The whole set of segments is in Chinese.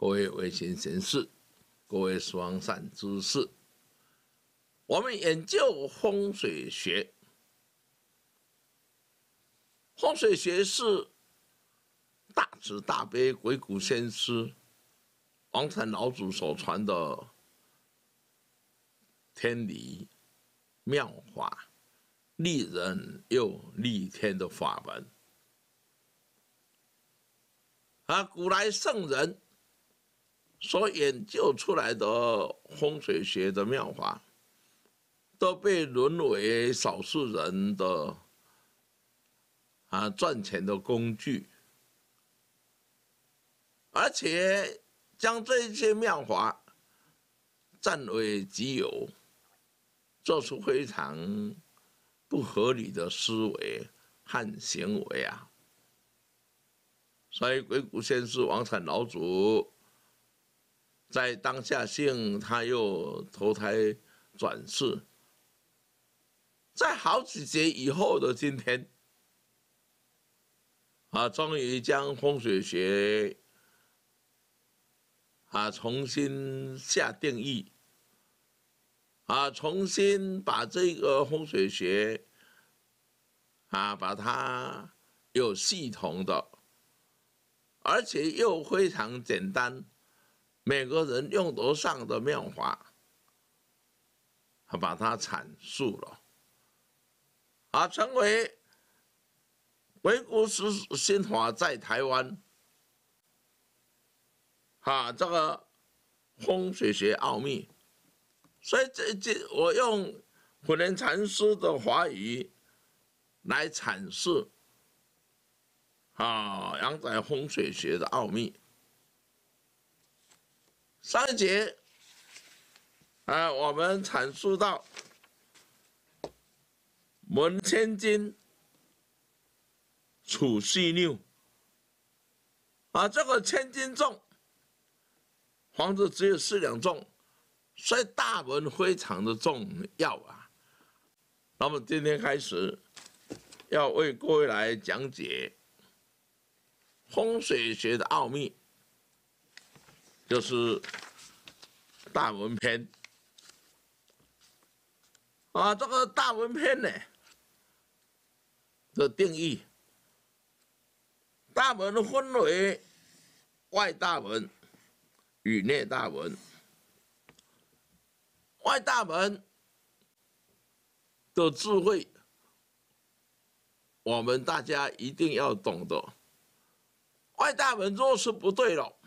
各位微信人士，各位双善知识，我们研究风水学。风水学是大慈大悲鬼谷先师王禅老祖所传的天理妙法，利人又利天的法门。啊，古来圣人所研究出来的风水学的妙法，都被沦为少数人的。啊，赚钱的工具，而且将这些妙法占为己有，做出非常不合理的思维和行为啊！所以，鬼谷先师、王禅老祖在当下性，他又投胎转世，在好几节以后的今天。啊，终于将风水学啊重新下定义，啊，重新把这个风水学啊，把它有系统的，而且又非常简单，每个人用得上的妙法，把它阐述了，啊，成为。鬼谷子心法在台湾，哈，这个风水学奥秘，所以这这我用普莲禅师的华语来阐释，啊，阳宅风水学的奥秘。上一节，啊，我们阐述到文千金。处细六啊，这个千斤重，房子只有四两重，所以大门非常的重要啊。那么今天开始要为各位来讲解风水学的奥秘，就是大文篇啊。这个大文篇呢的定义。大门分为外大门与内大门。外大门的智慧，我们大家一定要懂得。外大门若是不对了，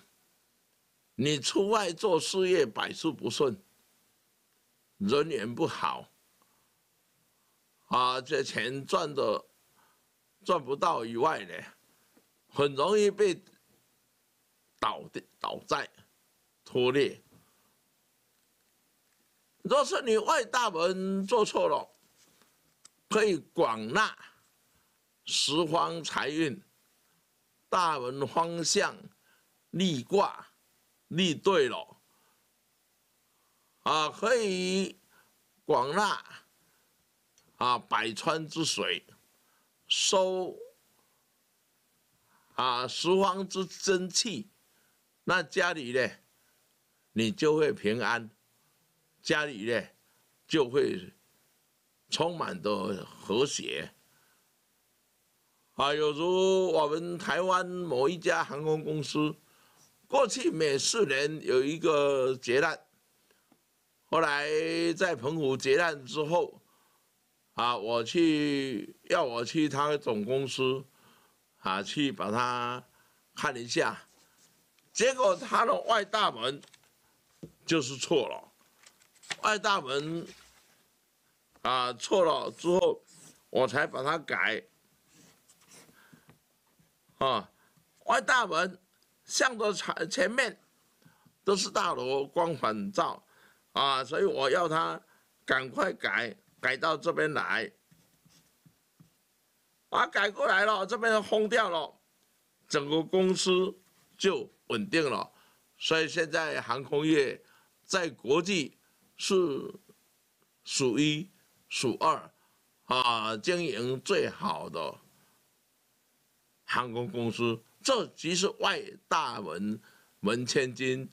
你出外做事业百事不顺，人缘不好，啊，这钱赚的赚不到以外呢？很容易被倒的倒债拖累。若是你外大门做错了，可以广纳十方财运，大门方向立卦立对了，啊，可以广纳啊百川之水收。啊，十方之真气，那家里呢，你就会平安，家里呢就会充满的和谐。啊，有如我们台湾某一家航空公司，过去每四年有一个劫难，后来在澎湖劫难之后，啊，我去要我去他的总公司。啊，去把它看一下，结果他的外大门就是错了，外大门啊错了之后，我才把它改。啊，外大门向着前前面都是大楼光反照，啊，所以我要他赶快改改到这边来。把改过来了，这边轰掉了，整个公司就稳定了。所以现在航空业在国际是数一数二啊，经营最好的航空公司。这即是外大门门千金，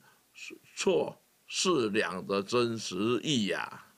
错是两的真实意呀。